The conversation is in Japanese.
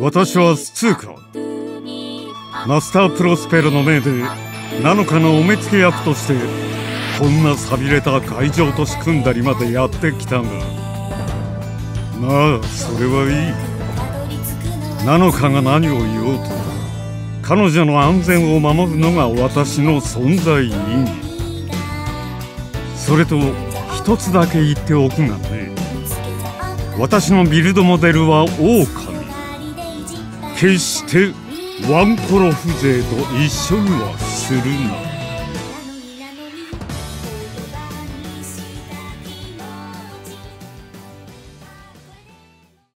私はスツーカマスタープロスペルの命で7日のお目付け役としてこんな寂れた会場と仕組んだりまでやってきたが。まあそれはいい。7日が何を言おうと彼女の安全を守るのが私の存在意義それと一つだけ言っておくがね私のビルドモデルは狼決してワンコロ風情と一緒にはするな。